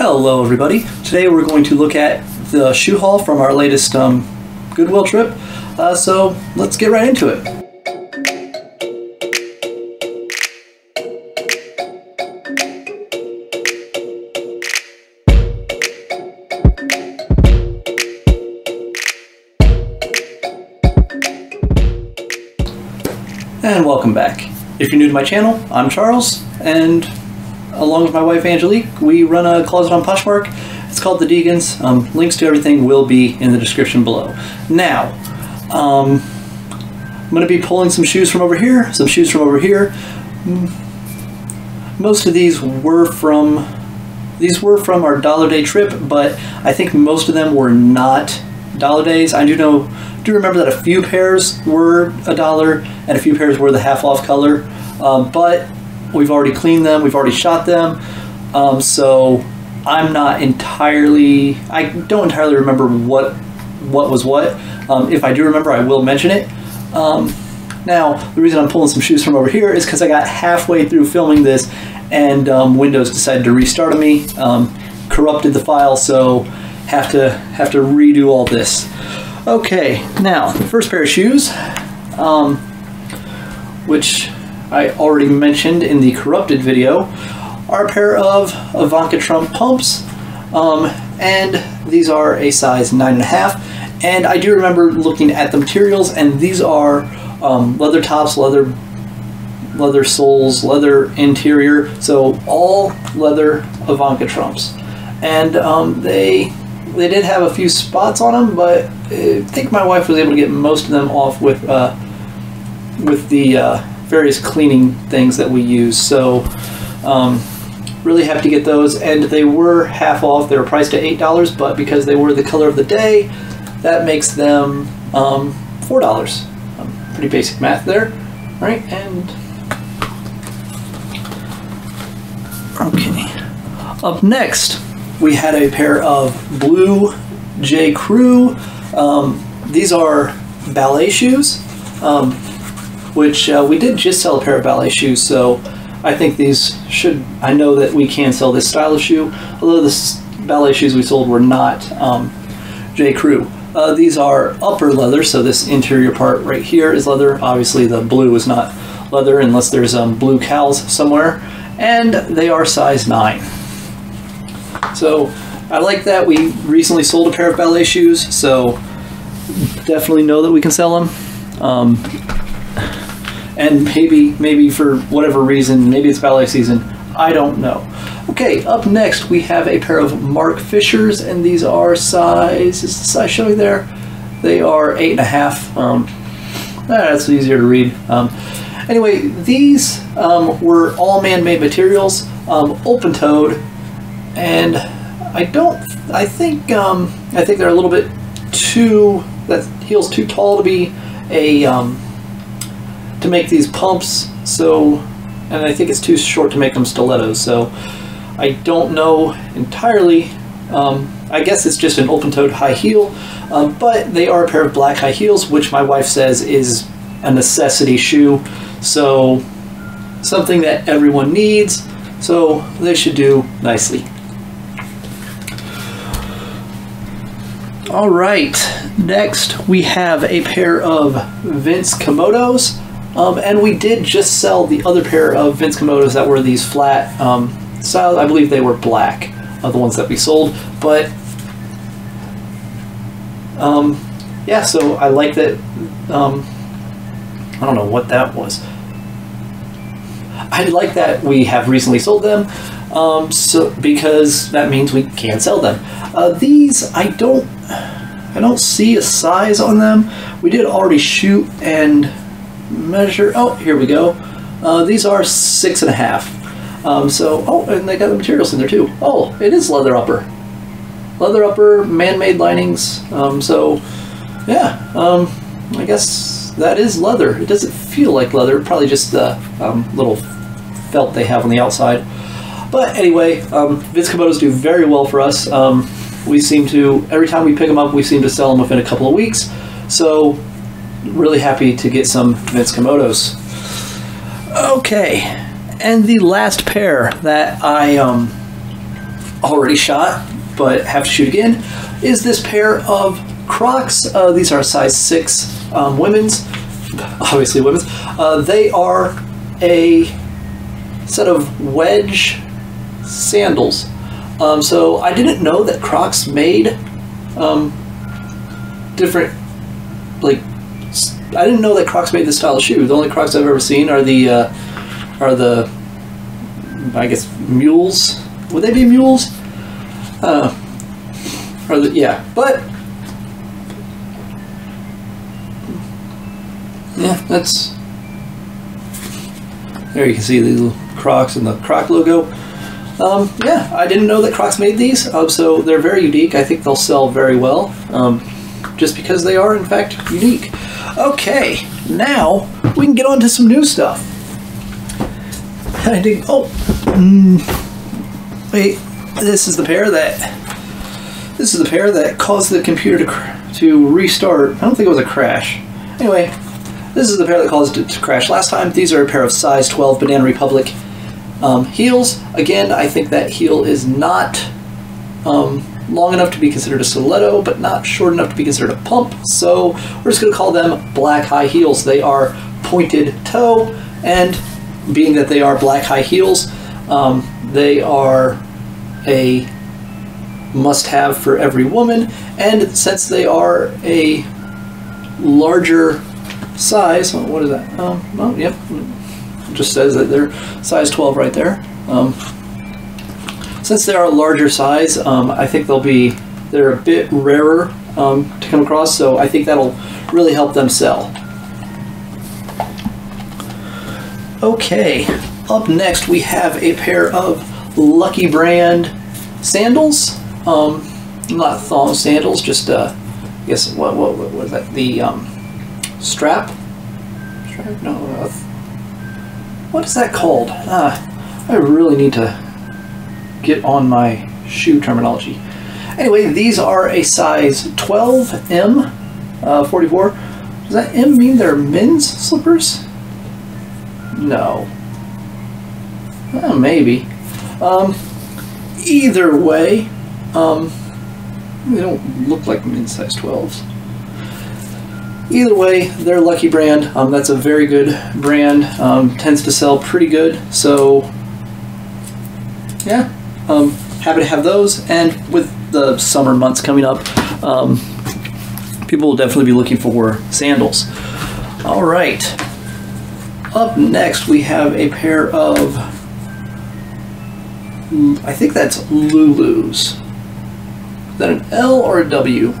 Hello, everybody. Today we're going to look at the shoe haul from our latest um, Goodwill trip. Uh, so let's get right into it. And welcome back. If you're new to my channel, I'm Charles, and along with my wife Angelique, we run a closet on Poshmark. It's called The Degens. Um, links to everything will be in the description below. Now, um, I'm going to be pulling some shoes from over here, some shoes from over here. Mm, most of these were from these were from our dollar day trip, but I think most of them were not dollar days. I do know do remember that a few pairs were a dollar and a few pairs were the half off color, um, but we've already cleaned them, we've already shot them, um, so I'm not entirely, I don't entirely remember what what was what. Um, if I do remember, I will mention it. Um, now, the reason I'm pulling some shoes from over here is because I got halfway through filming this and um, Windows decided to restart on me, um, corrupted the file, so have to have to redo all this. Okay, now the first pair of shoes, um, which I already mentioned in the corrupted video, are a pair of Ivanka Trump pumps, um, and these are a size nine and a half. And I do remember looking at the materials, and these are um, leather tops, leather leather soles, leather interior, so all leather Ivanka Trumps. And um, they they did have a few spots on them, but I think my wife was able to get most of them off with uh, with the uh, various cleaning things that we use. So um, really happy to get those, and they were half off. They were priced at eight dollars, but because they were the color of the day, that makes them um, four dollars. Um, pretty basic math there, right? And okay, up next we had a pair of blue J. Crew. Um, these are ballet shoes, um, which uh, we did just sell a pair of ballet shoes, so I think these should. I know that we can sell this style of shoe, although the ballet shoes we sold were not um, J. Crew. Uh, these are upper leather, so this interior part right here is leather. Obviously, the blue is not leather unless there's um, blue cows somewhere, and they are size 9. So I like that. We recently sold a pair of ballet shoes, so definitely know that we can sell them. Um, and maybe, maybe for whatever reason, maybe it's ballet season. I don't know. Okay, up next we have a pair of Marc Fishers, and these are size. Is the size showing there? They are eight and a half. Um, that's easier to read. Um, anyway, these um, were all man-made materials, um, open-toed, and I don't. I think um, I think they're a little bit too. That heel's too tall to be a um, to make these pumps. So, and I think it's too short to make them stilettos. So, I don't know entirely. Um, I guess it's just an open-toed high heel, um, but they are a pair of black high heels, which my wife says is a necessity shoe. So, something that everyone needs. So they should do nicely. All right, next we have a pair of Vince Camutos. Um, and we did just sell the other pair of Vince Camutos that were these flat um, styles. I believe they were black, uh, the ones that we sold. But um, yeah, so I like that. Um, I don't know what that was. I like that we have recently sold them. Um, so because that means we can sell them. Uh, these I don't I don't see a size on them. We did already shoot and measure. Oh, here we go. Uh, these are six and a half. Um, so oh, and they got the materials in there too. Oh, it is leather upper. Leather upper, man-made linings. Um, so yeah, um, I guess that is leather. It doesn't feel like leather. Probably just the um, little felt they have on the outside. But anyway, um, Vince do very well for us. Um, we seem to, every time we pick them up, we seem to sell them within a couple of weeks. So, really happy to get some Vince Camutos. Okay, and the last pair that I um, already shot, but have to shoot again, is this pair of Crocs. Uh, these are size 6 um, women's, obviously women's. Uh, they are a set of wedge sandals. Um, so I didn't know that Crocs made um, different, like, I didn't know that Crocs made this style of shoe. The only Crocs I've ever seen are the, uh, are the, I guess, mules. Would they be mules? Uh, the, yeah, but yeah, that's there. You can see the little Crocs and the Croc logo. Um, yeah, I didn't know that Crocs made these, um, so they're very unique. I think they'll sell very well, um, just because they are in fact unique. Okay, now we can get on to some new stuff. I think. Oh, mm, wait. This is the pair that this is the pair that caused the computer to, to restart. I don't think it was a crash. Anyway, this is the pair that caused it to crash last time. These are a pair of size 12 Banana Republic um, heels. Again, I think that heel is not um, long enough to be considered a stiletto, but not short enough to be considered a pump. So we're just going to call them black high heels. They are pointed toe, and being that they are black high heels, um, they are a must have for every woman. And since they are a larger size, oh, what is that? Um, oh, yep. It just says that they're size 12 right there. Um, since they are a larger size, um, I think they'll be, they're a bit rarer um, to come across, so I think that'll really help them sell. Okay, up next we have a pair of Lucky Brand sandals. Um, not thong sandals, just uh, I guess what what what was that? The um, strap. Strap? No. Uh, what is that called? Ah, I really need to get on my shoe terminology. Anyway, these are a size 12M, uh, 44. Does that M mean they're men's slippers? No. Uh, maybe. Um, either way, um, they don't look like men's size 12s. Either way, they're Lucky Brand. Um, that's a very good brand. Um, tends to sell pretty good. So, yeah, um, happy to have those. And with the summer months coming up, um, people will definitely be looking for sandals. All right. Up next, we have a pair of, I think that's Lulu's. Is that an L or a W?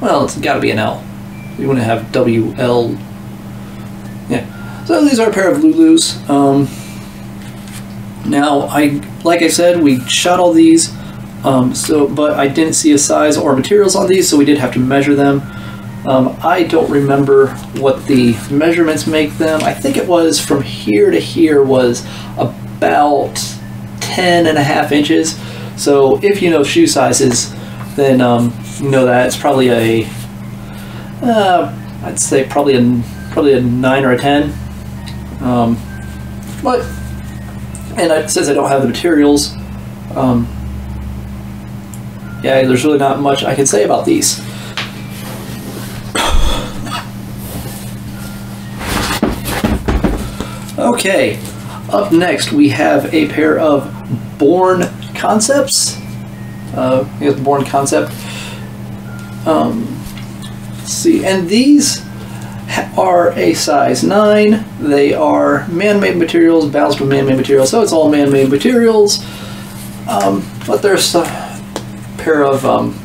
Well, it's got to be an L. You want to have WL. Yeah. So these are a pair of Lulus. Um, now, I like I said, we shot all these. Um, so, but I didn't see a size or materials on these, so we did have to measure them. Um, I don't remember what the measurements make them. I think it was from here to here was about 10 and a half inches. So if you know shoe sizes, then um, you know that it's probably a, uh, I'd say probably a probably a nine or a ten. Um, but and it says I don't have the materials. Um, yeah, there's really not much I can say about these. Okay, up next we have a pair of Born Concepts. Uh, here's Born Concept. Um, see, and these are a size 9. They are man made materials, balanced with man made materials, so it's all man made materials. Um, but there's a pair of um,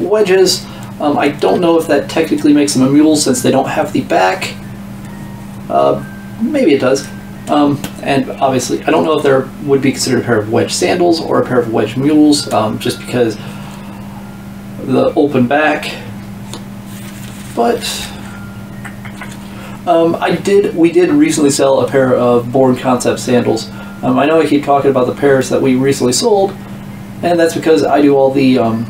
wedges. Um, I don't know if that technically makes them a mule since they don't have the back. Uh, maybe it does. Um, and obviously, I don't know if there would be considered a pair of wedge sandals or a pair of wedge mules, um, just because the open back. But um, I did. We did recently sell a pair of Born Concept sandals. Um, I know I keep talking about the pairs that we recently sold, and that's because I do all the um,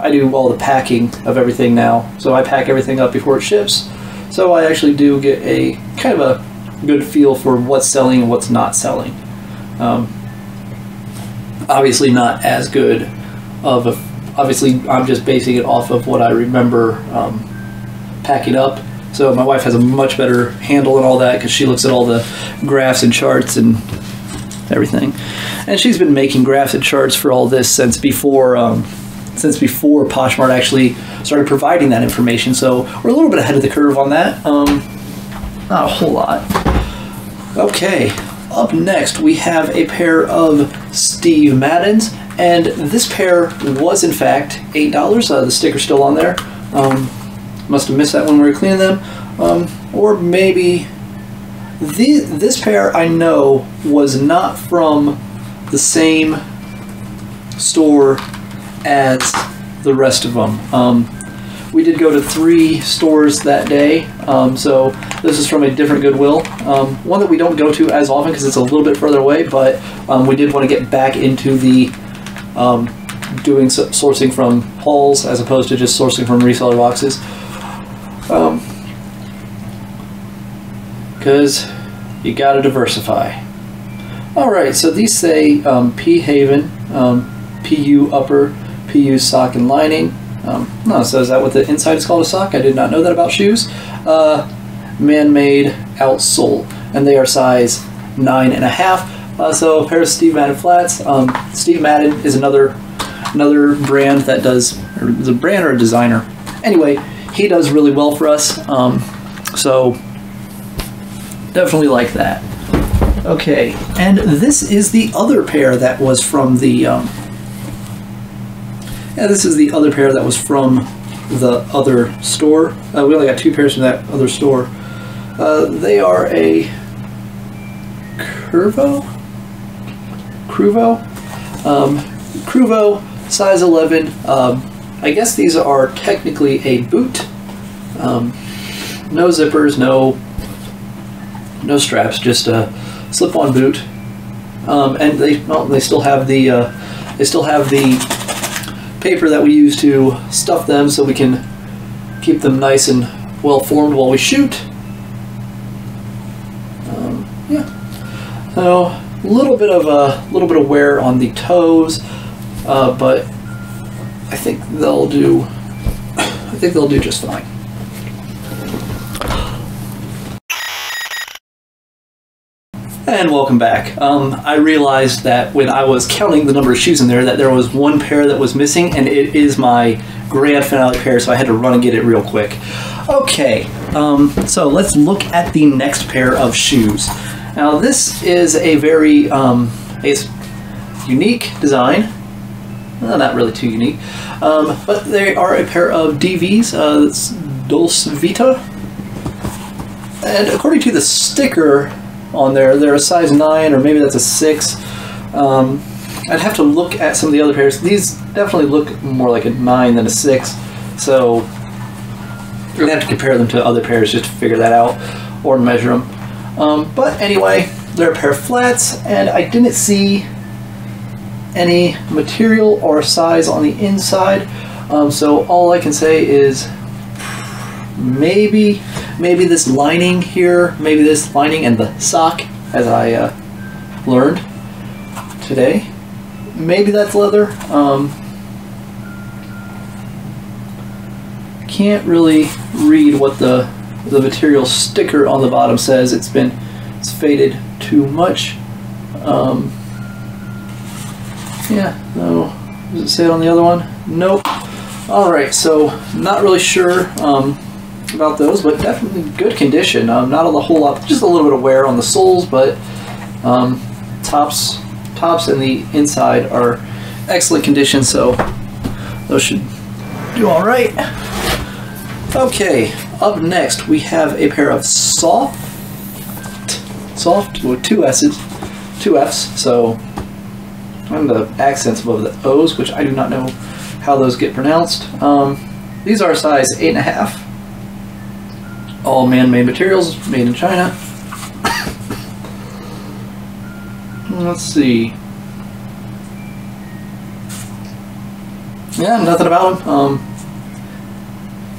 I do all the packing of everything now. So I pack everything up before it ships. So I actually do get a kind of a good feel for what's selling and what's not selling. Um, obviously, not as good of a, obviously I'm just basing it off of what I remember um, packing up. So my wife has a much better handle on all that because she looks at all the graphs and charts and everything. And she's been making graphs and charts for all this since before um, since before Poshmark actually started providing that information. So we're a little bit ahead of the curve on that. Um, not a whole lot. Okay, up next we have a pair of Steve Maddens, and this pair was in fact eight dollars. Uh, the sticker's still on there. Um, must have missed that when we were cleaning them, um, or maybe the, this pair I know was not from the same store as the rest of them. Um, we did go to three stores that day, um, so this is from a different Goodwill. Um, one that we don't go to as often because it's a little bit further away, but um, we did want to get back into the um, doing sourcing from hauls as opposed to just sourcing from reseller boxes. Because you got to diversify. All right, so these say um, P Haven, um, PU upper, PU sock and lining. Um, no, so is that what the inside is called a sock? I did not know that about shoes. Uh, man-made outsole, and they are size nine and a half. Uh, so a pair of Steve Madden flats. Um, Steve Madden is another another brand that does or is a brand or a designer. Anyway, he does really well for us. Um, so definitely like that. Okay, and this is the other pair that was from the. Um, yeah, this is the other pair that was from the other store. Uh, we only got two pairs from that other store. Uh, they are a Curvo? Cruvo? Um, Cruvo, size 11. Um, I guess these are technically a boot. Um, no zippers, no no straps, just a slip-on boot. Um, and they well, they still have the uh, they still have the paper that we use to stuff them so we can keep them nice and well formed while we shoot. Um, yeah. So a little bit of a little bit of wear on the toes, uh, but I think they'll do. I think they'll do just fine. And welcome back. Um, I realized that when I was counting the number of shoes in there, that there was one pair that was missing, and it is my grand finale pair, so I had to run and get it real quick. Okay, um, so let's look at the next pair of shoes. Now, this is a very um, it's unique design. Not really too unique, um, but they are a pair of DVs. Uh, it's Dolce Vita, and according to the sticker on there. They're a size 9 or maybe that's a 6. Um, I'd have to look at some of the other pairs. These definitely look more like a 9 than a 6. So you're going to have to compare them to other pairs just to figure that out or measure them. Um, but anyway, they're a pair of flats and I didn't see any material or size on the inside. Um, so all I can say is maybe maybe this lining here maybe this lining and the sock as I uh, learned today maybe that's leather. Um, can't really read what the the material sticker on the bottom says. It's been it's faded too much. Um, yeah no does it say it on the other one nope all right so not really sure um, about those, but definitely good condition. Um, not a whole lot, just a little bit of wear on the soles, but um, tops, tops and the inside are excellent condition, so those should do all right. Okay, up next we have a pair of soft, soft with two S's, two F's. So and the accents above the O's, which I do not know how those get pronounced. Um, these are size eight and a half all man-made materials made in China. Let's see. Yeah, nothing about them. Um,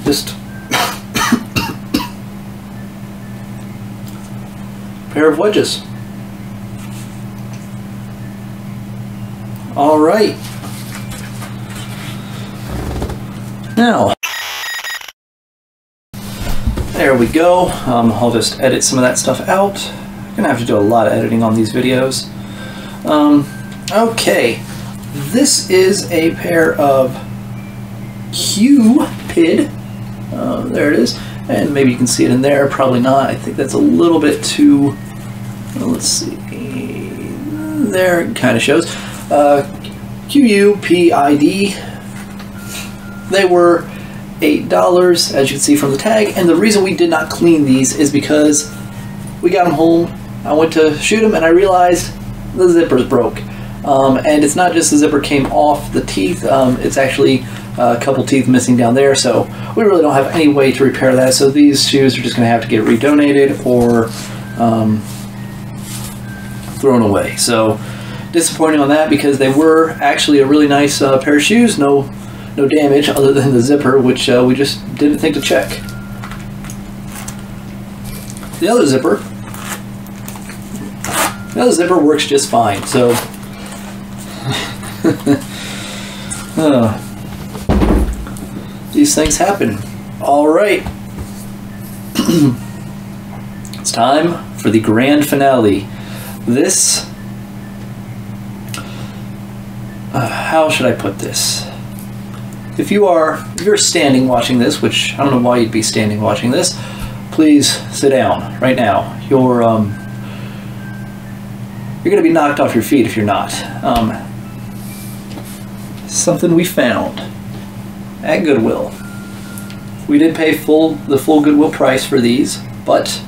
just pair of wedges. All right. Now, there we go. Um, I'll just edit some of that stuff out. I'm gonna have to do a lot of editing on these videos. Um, okay, this is a pair of Qupid. Uh, there it is, and maybe you can see it in there. Probably not. I think that's a little bit too. let's see. There it kind of shows. Uh, Q U P I D. They were eight dollars, as you can see from the tag. And the reason we did not clean these is because we got them home. I went to shoot them, and I realized the zippers broke. Um, and it's not just the zipper came off the teeth; um, it's actually a couple teeth missing down there. So we really don't have any way to repair that. So these shoes are just going to have to get redonated or um, thrown away. So disappointing on that because they were actually a really nice uh, pair of shoes. No, no damage other than the zipper, which uh, we just didn't think to check. The other zipper, the other zipper works just fine. So. these things happen. All right. it's time for the grand finale. This. Uh, how should I put this? If you are if you're standing watching this, which I don't know why you'd be standing watching this, please sit down right now. You're um, you're gonna be knocked off your feet if you're not. Um, something we found at Goodwill. We did pay full the full Goodwill price for these, but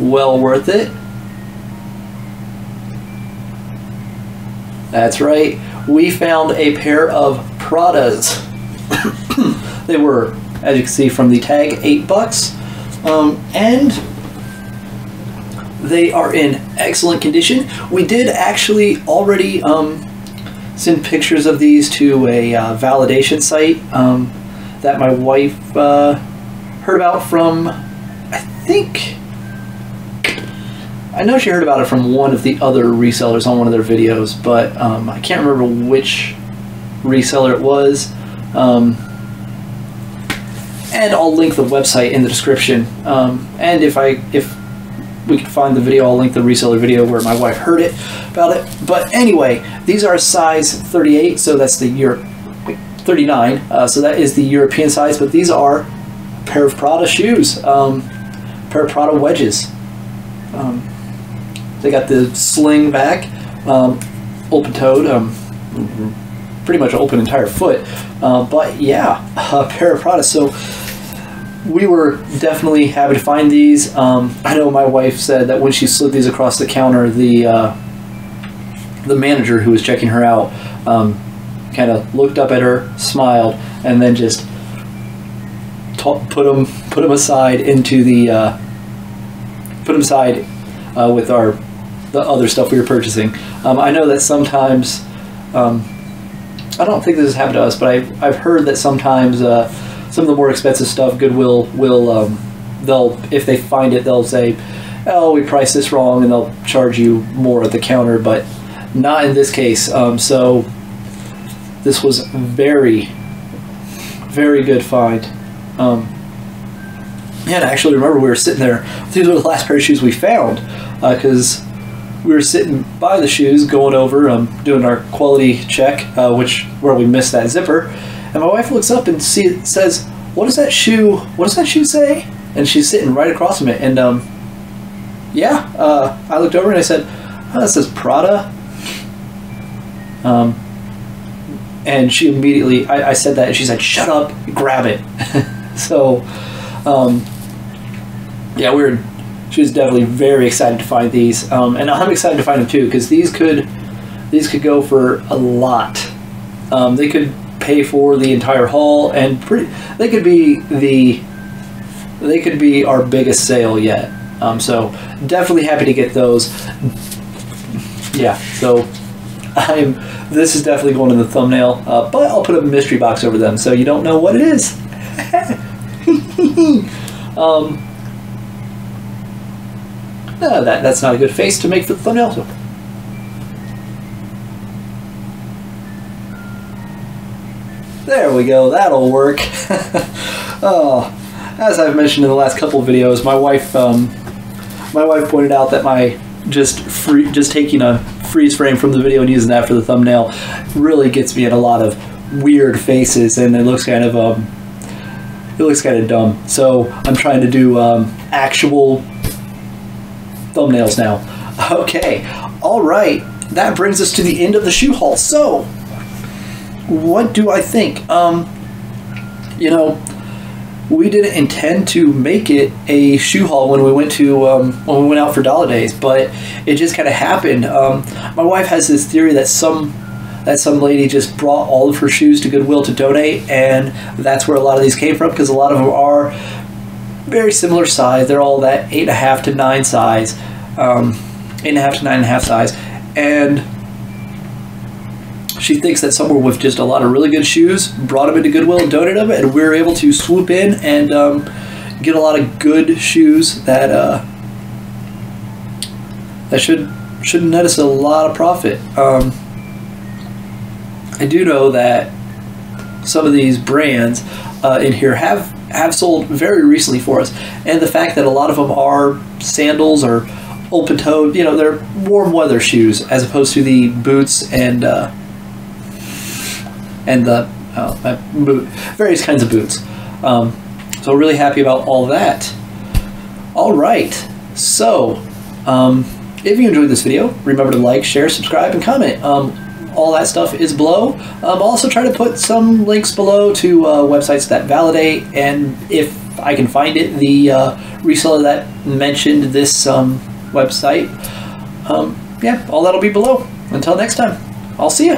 well worth it. That's right. We found a pair of Pradas. they were, as you can see from the tag, eight bucks, um, and they are in excellent condition. We did actually already um, send pictures of these to a uh, validation site um, that my wife uh, heard about from, I think, I know she heard about it from one of the other resellers on one of their videos, but um, I can't remember which reseller it was. Um, and I'll link the website in the description. Um, and if I if we can find the video, I'll link the reseller video where my wife heard it about it. But anyway, these are size 38, so that's the Europe 39. Uh, so that is the European size. But these are pair of Prada shoes, um, pair of Prada wedges. Um, they got the sling back, um, open toed, um, pretty much open entire foot. Uh, but yeah, a pair of Prada. So we were definitely happy to find these. Um, I know my wife said that when she slid these across the counter, the uh, the manager who was checking her out um, kind of looked up at her, smiled, and then just put them put them aside into the uh, put them aside uh, with our the other stuff we were purchasing. Um, I know that sometimes. Um, I don't think this has happened to us, but I've, I've heard that sometimes uh, some of the more expensive stuff, Goodwill will um, they'll if they find it, they'll say, "Oh, we priced this wrong," and they'll charge you more at the counter. But not in this case. Um, so this was very, very good find. Um, and I actually remember we were sitting there. These were the last pair of shoes we found because uh, we were sitting by the shoes, going over, um, doing our quality check, uh, which where we missed that zipper. And my wife looks up and see says, "What does that shoe? What does that shoe say?" And she's sitting right across from it. And um, yeah, uh, I looked over and I said, oh, "That says Prada." Um, and she immediately, I, I, said that, and she said, "Shut up, grab it." so, um, yeah, we were she was definitely very excited to find these, um, and I'm excited to find them too because these could these could go for a lot. Um, they could pay for the entire haul, and pretty they could be the they could be our biggest sale yet. Um, so definitely happy to get those. Yeah, so I'm. This is definitely going in the thumbnail, uh, but I'll put a mystery box over them so you don't know what it is. um, uh, that, that's not a good face to make for the thumbnail. There we go. That'll work. oh, as I've mentioned in the last couple videos, my wife, um, my wife pointed out that my just free, just taking a freeze frame from the video and using that for the thumbnail really gets me in a lot of weird faces, and it looks kind of um, it looks kind of dumb. So I'm trying to do um, actual thumbnails now. Okay, all right. That brings us to the end of the shoe haul. So, what do I think? Um, you know, we didn't intend to make it a shoe haul when we went to um, when we went out for Dollar Days, but it just kind of happened. Um, my wife has this theory that some that some lady just brought all of her shoes to Goodwill to donate, and that's where a lot of these came from because a lot of them are very similar size. They're all that eight and a half to nine size, um, eight and a half to nine and a half size, and she thinks that someone with just a lot of really good shoes brought them into Goodwill and donated them, and we are able to swoop in and um, get a lot of good shoes that uh, that should should net us a lot of profit. Um, I do know that some of these brands uh, in here have have sold very recently for us, and the fact that a lot of them are sandals or open toed, you know, they're warm weather shoes as opposed to the boots and uh, and the uh, boot, various kinds of boots. Um, so really happy about all that. All right, so um, if you enjoyed this video, remember to like, share, subscribe, and comment. Um, all that stuff is below. Um, I'll also try to put some links below to uh, websites that validate, and if I can find it, the uh, reseller that mentioned this um, website. Um, yeah, all that'll be below. Until next time, I'll see you.